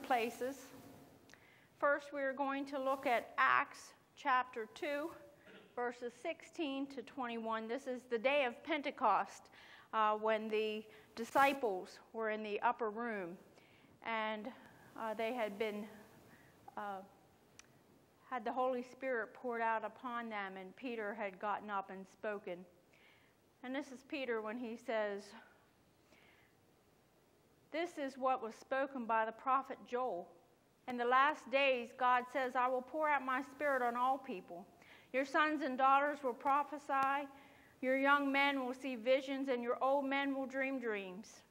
different places. First, we're going to look at Acts chapter 2, verses 16 to 21. This is the day of Pentecost uh, when the disciples were in the upper room and uh, they had been. Uh, had the Holy Spirit poured out upon them, and Peter had gotten up and spoken. And this is Peter when he says, This is what was spoken by the prophet Joel. In the last days, God says, I will pour out my spirit on all people. Your sons and daughters will prophesy, your young men will see visions, and your old men will dream dreams.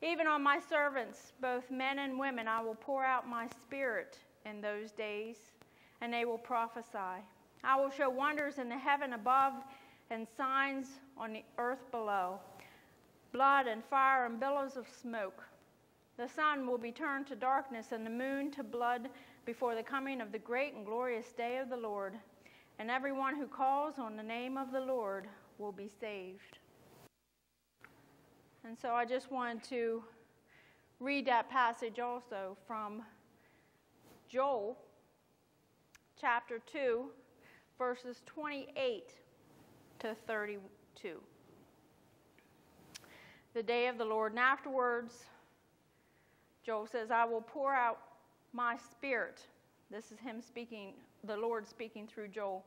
Even on my servants, both men and women, I will pour out my spirit in those days, and they will prophesy. I will show wonders in the heaven above and signs on the earth below blood and fire and billows of smoke. The sun will be turned to darkness and the moon to blood before the coming of the great and glorious day of the Lord. And everyone who calls on the name of the Lord will be saved. And so I just wanted to read that passage also from Joel chapter 2, verses 28 to 32. The day of the Lord. And afterwards, Joel says, I will pour out my spirit. This is him speaking, the Lord speaking through Joel.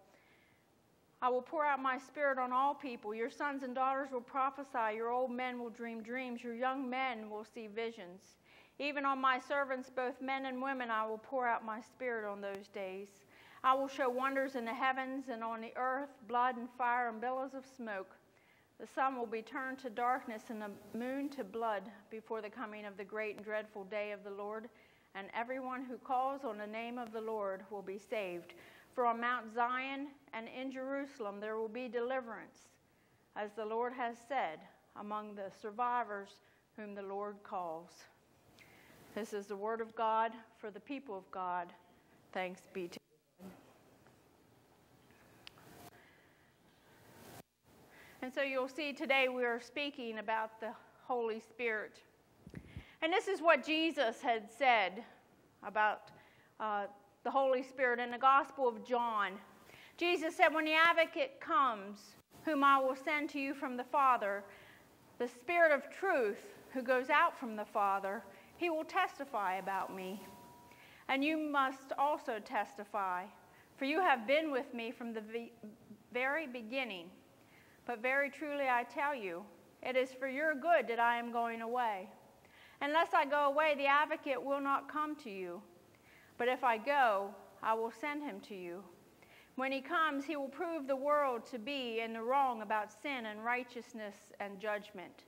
I will pour out my spirit on all people. Your sons and daughters will prophesy. Your old men will dream dreams. Your young men will see visions. Even on my servants, both men and women, I will pour out my spirit on those days. I will show wonders in the heavens and on the earth, blood and fire and billows of smoke. The sun will be turned to darkness and the moon to blood before the coming of the great and dreadful day of the Lord, and everyone who calls on the name of the Lord will be saved. For on Mount Zion and in Jerusalem there will be deliverance, as the Lord has said, among the survivors whom the Lord calls. This is the word of God for the people of God. Thanks be to And so you'll see today we are speaking about the Holy Spirit. And this is what Jesus had said about uh, the Holy Spirit in the Gospel of John. Jesus said, When the advocate comes, whom I will send to you from the Father, the Spirit of truth who goes out from the Father, he will testify about me. And you must also testify, for you have been with me from the very beginning. But very truly I tell you, it is for your good that I am going away. Unless I go away, the advocate will not come to you. But if I go, I will send him to you. When he comes, he will prove the world to be in the wrong about sin and righteousness and judgment.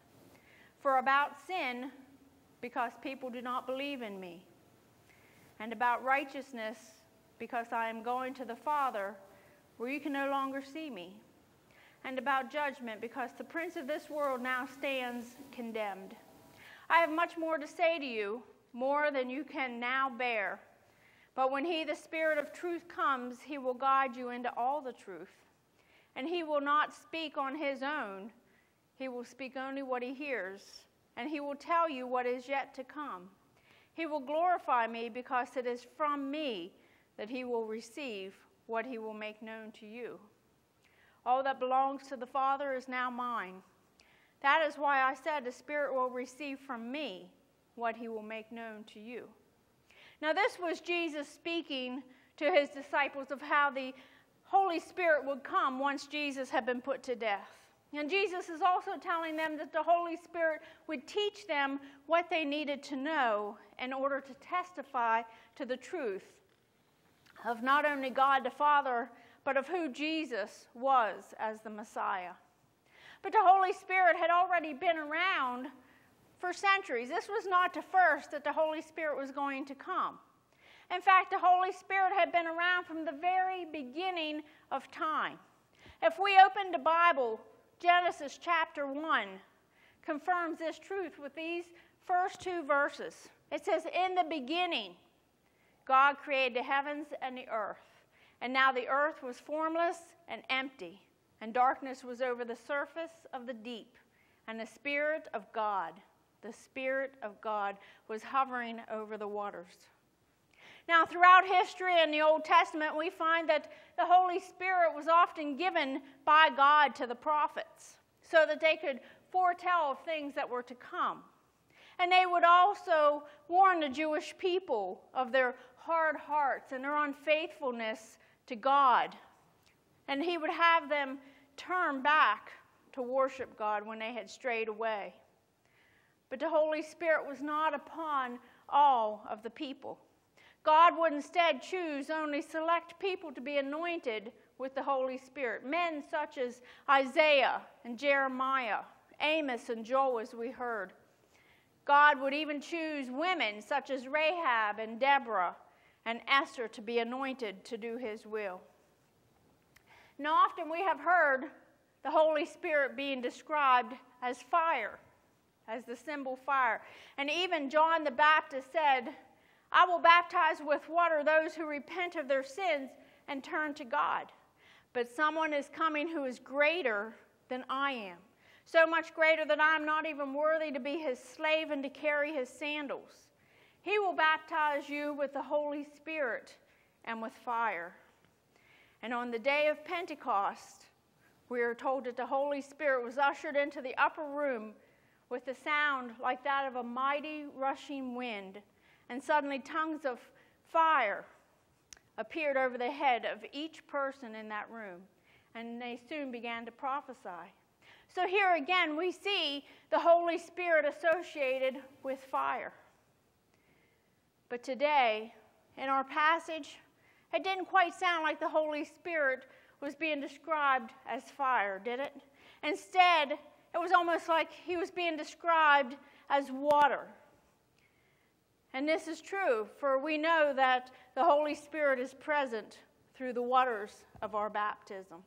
For about sin, because people do not believe in me. And about righteousness, because I am going to the Father, where you can no longer see me and about judgment, because the prince of this world now stands condemned. I have much more to say to you, more than you can now bear. But when he, the Spirit of truth, comes, he will guide you into all the truth. And he will not speak on his own, he will speak only what he hears, and he will tell you what is yet to come. He will glorify me because it is from me that he will receive what he will make known to you. All that belongs to the Father is now mine. That is why I said the Spirit will receive from me what he will make known to you. Now, this was Jesus speaking to his disciples of how the Holy Spirit would come once Jesus had been put to death. And Jesus is also telling them that the Holy Spirit would teach them what they needed to know in order to testify to the truth of not only God the Father but of who Jesus was as the Messiah. But the Holy Spirit had already been around for centuries. This was not the first that the Holy Spirit was going to come. In fact, the Holy Spirit had been around from the very beginning of time. If we open the Bible, Genesis chapter 1 confirms this truth with these first two verses. It says, In the beginning, God created the heavens and the earth. And now the earth was formless and empty, and darkness was over the surface of the deep, and the Spirit of God the Spirit of God was hovering over the waters. Now, throughout history in the Old Testament, we find that the Holy Spirit was often given by God to the prophets so that they could foretell of things that were to come. And they would also warn the Jewish people of their hard hearts and their unfaithfulness to God. And he would have them turn back to worship God when they had strayed away. But the Holy Spirit was not upon all of the people. God would instead choose only select people to be anointed with the Holy Spirit. Men such as Isaiah and Jeremiah, Amos and Joel, as we heard. God would even choose women such as Rahab and Deborah and Esther to be anointed to do his will. Now, often we have heard the Holy Spirit being described as fire, as the symbol fire. And even John the Baptist said, I will baptize with water those who repent of their sins and turn to God. But someone is coming who is greater than I am, so much greater that I am not even worthy to be his slave and to carry his sandals. He will baptize you with the Holy Spirit and with fire. And on the day of Pentecost, we are told that the Holy Spirit was ushered into the upper room with a sound like that of a mighty rushing wind and suddenly tongues of fire appeared over the head of each person in that room, and they soon began to prophesy. So here again, we see the Holy Spirit associated with fire. But today, in our passage, it didn't quite sound like the Holy Spirit was being described as fire, did it? Instead, it was almost like he was being described as water. And this is true, for we know that the Holy Spirit is present through the waters of our baptism.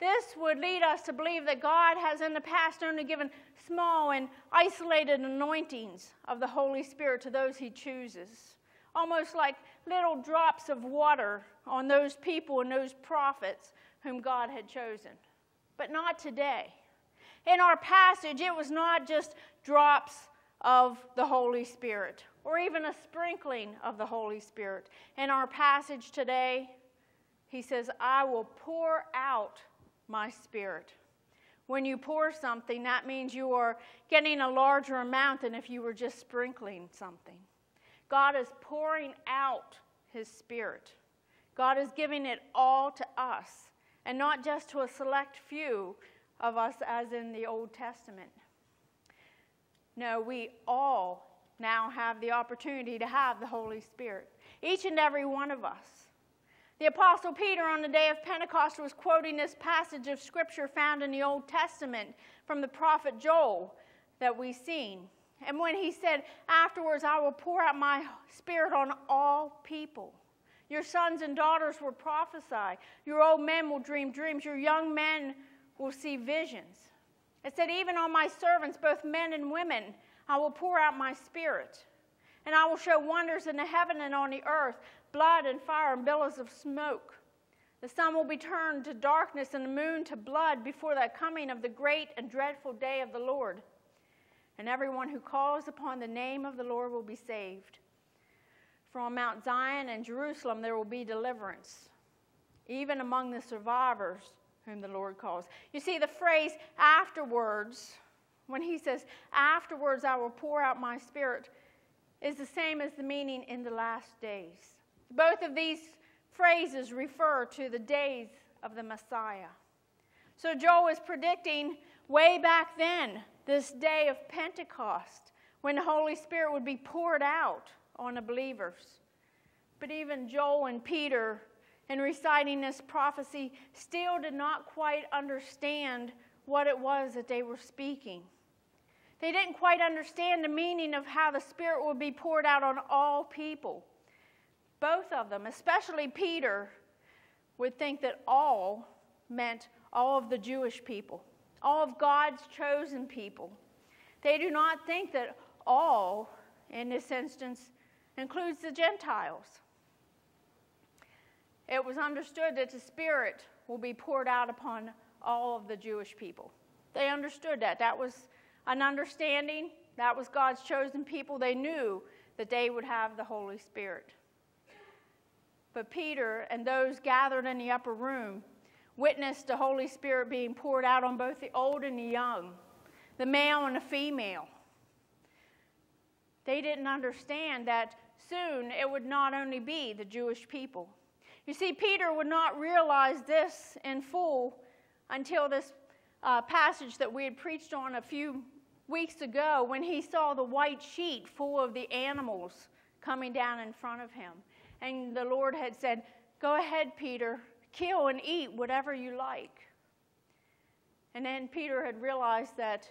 This would lead us to believe that God has in the past only given small and isolated anointings of the Holy Spirit to those he chooses, almost like little drops of water on those people and those prophets whom God had chosen. But not today. In our passage, it was not just drops of the Holy Spirit or even a sprinkling of the Holy Spirit. In our passage today, he says, I will pour out my spirit. When you pour something, that means you are getting a larger amount than if you were just sprinkling something. God is pouring out his spirit. God is giving it all to us, and not just to a select few of us as in the Old Testament. No, we all now have the opportunity to have the Holy Spirit. Each and every one of us. The Apostle Peter on the day of Pentecost was quoting this passage of Scripture found in the Old Testament from the prophet Joel that we've seen. And when he said, Afterwards, I will pour out my Spirit on all people. Your sons and daughters will prophesy. Your old men will dream dreams. Your young men will see visions. It said, Even on my servants, both men and women, I will pour out my spirit. And I will show wonders in the heaven and on the earth blood and fire and billows of smoke. The sun will be turned to darkness and the moon to blood before the coming of the great and dreadful day of the Lord. And everyone who calls upon the name of the Lord will be saved. From Mount Zion and Jerusalem there will be deliverance, even among the survivors whom the Lord calls. You see, the phrase afterwards when he says, Afterwards I will pour out my spirit, is the same as the meaning in the last days. Both of these phrases refer to the days of the Messiah. So Joel is predicting way back then, this day of Pentecost, when the Holy Spirit would be poured out on the believers. But even Joel and Peter, in reciting this prophecy, still did not quite understand what it was that they were speaking. They didn't quite understand the meaning of how the Spirit would be poured out on all people. Both of them, especially Peter, would think that all meant all of the Jewish people, all of God's chosen people. They do not think that all, in this instance, includes the Gentiles. It was understood that the Spirit will be poured out upon all of the Jewish people. They understood that. That was an understanding That was God's chosen people. They knew that they would have the Holy Spirit. But Peter and those gathered in the upper room witnessed the Holy Spirit being poured out on both the old and the young, the male and the female. They didn't understand that soon it would not only be the Jewish people. You see, Peter would not realize this in full until this uh, passage that we had preached on a few weeks ago when he saw the white sheet full of the animals coming down in front of him. And the Lord had said, Go ahead, Peter, kill and eat whatever you like. And then Peter had realized that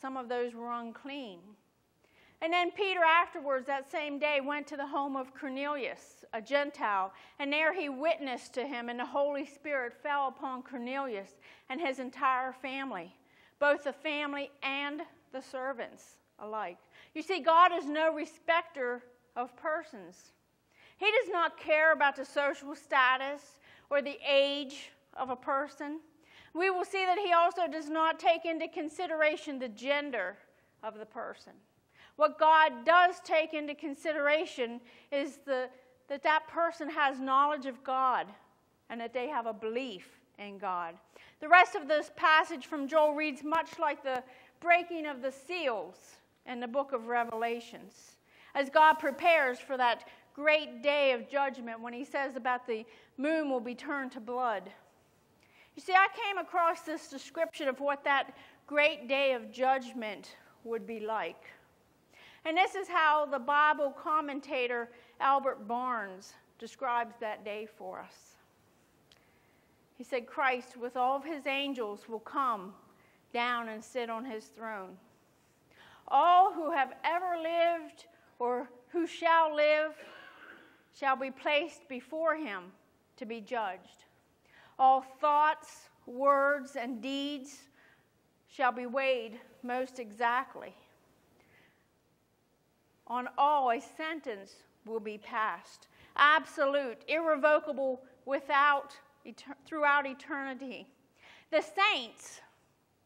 some of those were unclean. And then Peter, afterwards, that same day, went to the home of Cornelius, a Gentile, and there he witnessed to him, and the Holy Spirit fell upon Cornelius and his entire family, both the family and the servants alike. You see, God is no respecter of persons. He does not care about the social status or the age of a person. We will see that he also does not take into consideration the gender of the person. What God does take into consideration is the, that that person has knowledge of God and that they have a belief in God. The rest of this passage from Joel reads much like the breaking of the seals in the book of Revelations as God prepares for that great day of judgment when he says about the moon will be turned to blood. You see, I came across this description of what that great day of judgment would be like. And this is how the Bible commentator Albert Barnes describes that day for us. He said, Christ, with all of his angels, will come down and sit on his throne. All who have ever lived or who shall live shall be placed before him to be judged. All thoughts, words, and deeds shall be weighed most exactly. On all, a sentence will be passed, absolute, irrevocable, without, throughout eternity. The saints,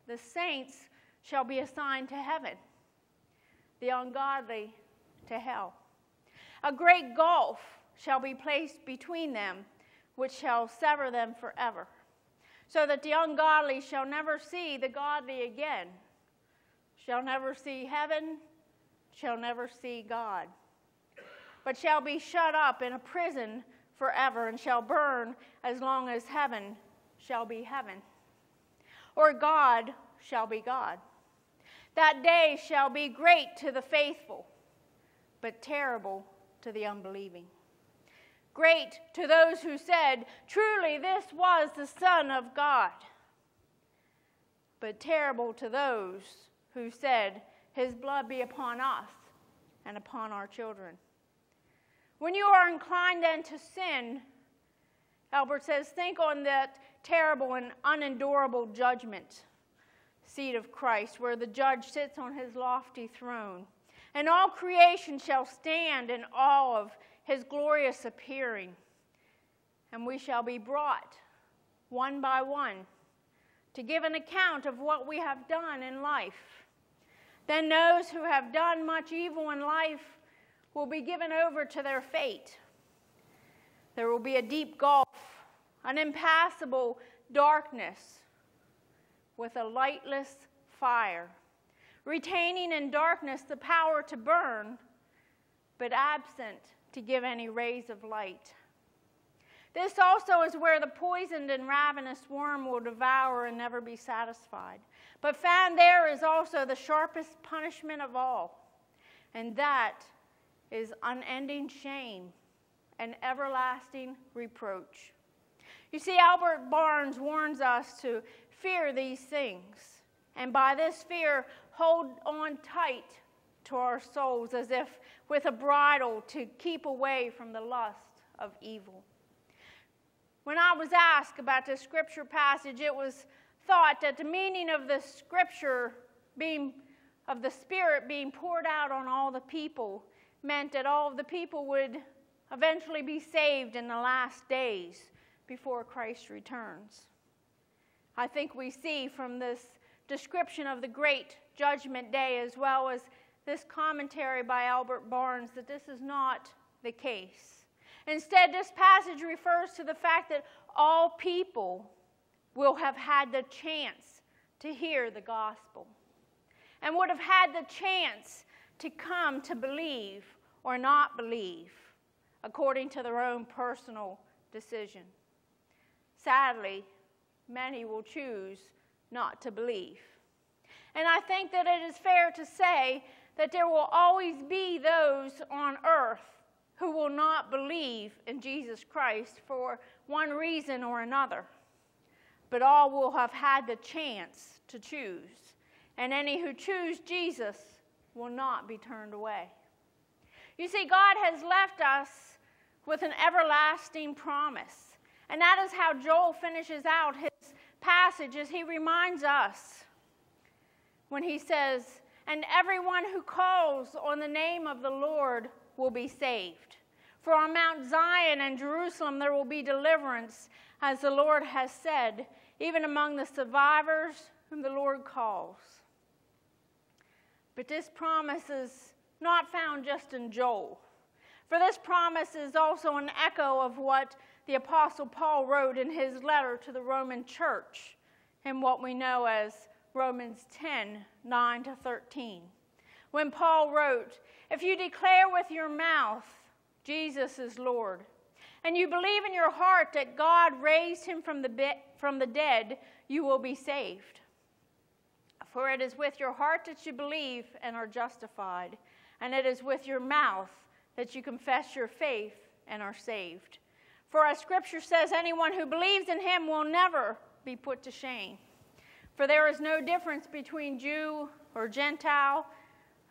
the saints shall be assigned to heaven, the ungodly to hell. A great gulf shall be placed between them, which shall sever them forever, so that the ungodly shall never see the godly again, shall never see heaven, shall never see God, but shall be shut up in a prison forever and shall burn as long as heaven shall be heaven, or God shall be God. That day shall be great to the faithful, but terrible to the unbelieving. Great to those who said, Truly, this was the Son of God. But terrible to those who said, His blood be upon us and upon our children. When you are inclined then to sin, Albert says, think on that terrible and unendurable judgment seat of Christ, where the judge sits on his lofty throne. And all creation shall stand in awe of his glorious appearing. And we shall be brought one by one to give an account of what we have done in life. Then those who have done much evil in life will be given over to their fate. There will be a deep gulf, an impassable darkness with a lightless fire, retaining in darkness the power to burn, but absent to give any rays of light. This also is where the poisoned and ravenous worm will devour and never be satisfied. But found there is also the sharpest punishment of all, and that is unending shame and everlasting reproach. You see, Albert Barnes warns us to fear these things, and by this fear, hold on tight to our souls as if with a bridle to keep away from the lust of evil. When I was asked about this scripture passage, it was thought that the meaning of the scripture being of the Spirit being poured out on all the people meant that all the people would eventually be saved in the last days before Christ returns. I think we see from this description of the great judgment day, as well as this commentary by Albert Barnes that this is not the case. Instead, this passage refers to the fact that all people will have had the chance to hear the gospel and would have had the chance to come to believe or not believe according to their own personal decision. Sadly, many will choose not to believe. And I think that it is fair to say that there will always be those on earth who will not believe in Jesus Christ for one reason or another. But all will have had the chance to choose. And any who choose Jesus will not be turned away. You see, God has left us with an everlasting promise. And that is how Joel finishes out his passage as he reminds us when he says, And everyone who calls on the name of the Lord will be saved. For on Mount Zion and Jerusalem there will be deliverance, as the Lord has said, even among the survivors whom the Lord calls. But this promise is not found just in Joel. For this promise is also an echo of what the Apostle Paul wrote in his letter to the Roman church in what we know as Romans 10 9 to 13. When Paul wrote, If you declare with your mouth Jesus is Lord, and you believe in your heart that God raised him from the, be- from the dead, you will be saved. For it is with your heart that you believe and are justified, and it is with your mouth that you confess your faith and are saved. For as Scripture says, anyone who believes in him will never be put to shame. For there is no difference between Jew or Gentile.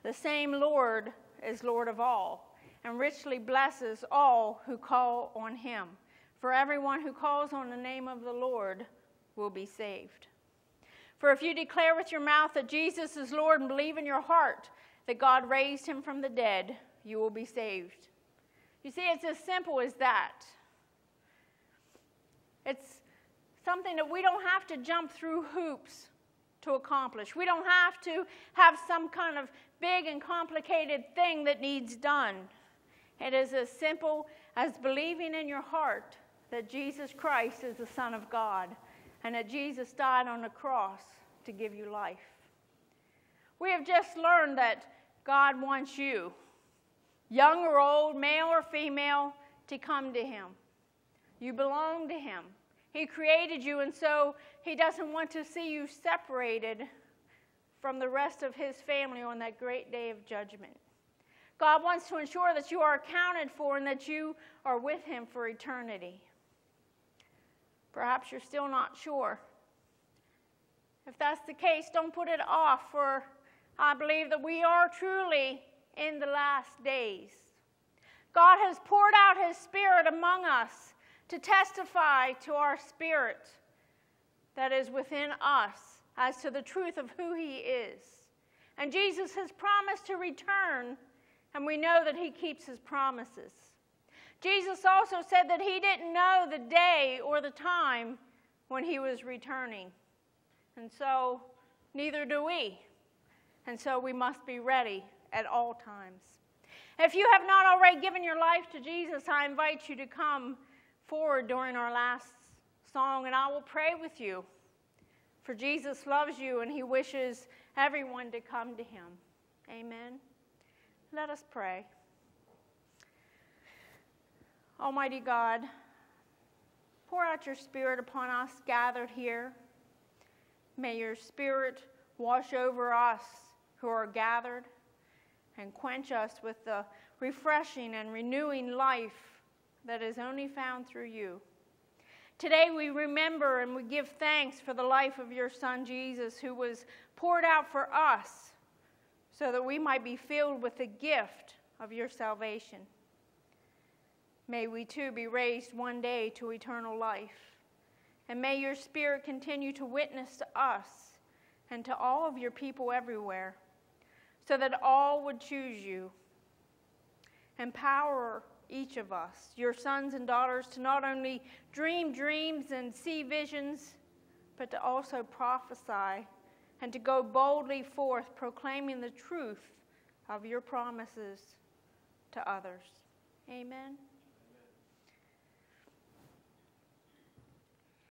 The same Lord is Lord of all, and richly blesses all who call on him. For everyone who calls on the name of the Lord will be saved. For if you declare with your mouth that Jesus is Lord and believe in your heart that God raised him from the dead, you will be saved. You see, it's as simple as that. It's something that we don't have to jump through hoops to accomplish. We don't have to have some kind of big and complicated thing that needs done. It is as simple as believing in your heart that Jesus Christ is the Son of God and that Jesus died on the cross to give you life. We have just learned that God wants you, young or old, male or female, to come to Him. You belong to Him. He created you, and so He doesn't want to see you separated from the rest of His family on that great day of judgment. God wants to ensure that you are accounted for and that you are with Him for eternity. Perhaps you're still not sure. If that's the case, don't put it off, for I believe that we are truly in the last days. God has poured out His Spirit among us to testify to our spirit that is within us as to the truth of who He is. And Jesus has promised to return, and we know that He keeps His promises. Jesus also said that He didn't know the day or the time when He was returning. And so, neither do we. And so, we must be ready at all times. If you have not already given your life to Jesus, I invite you to come forward during our last song, and I will pray with you. For Jesus loves you and he wishes everyone to come to him. Amen. Let us pray. Almighty God, pour out your Spirit upon us gathered here. May your Spirit wash over us who are gathered and quench us with the refreshing and renewing life that is only found through you. Today we remember and we give thanks for the life of your Son Jesus, who was poured out for us so that we might be filled with the gift of your salvation. May we too be raised one day to eternal life. And may your Spirit continue to witness to us and to all of your people everywhere, so that all would choose you. Empower each of us, your sons and daughters, to not only dream dreams and see visions, but to also prophesy and to go boldly forth proclaiming the truth of your promises to others. Amen.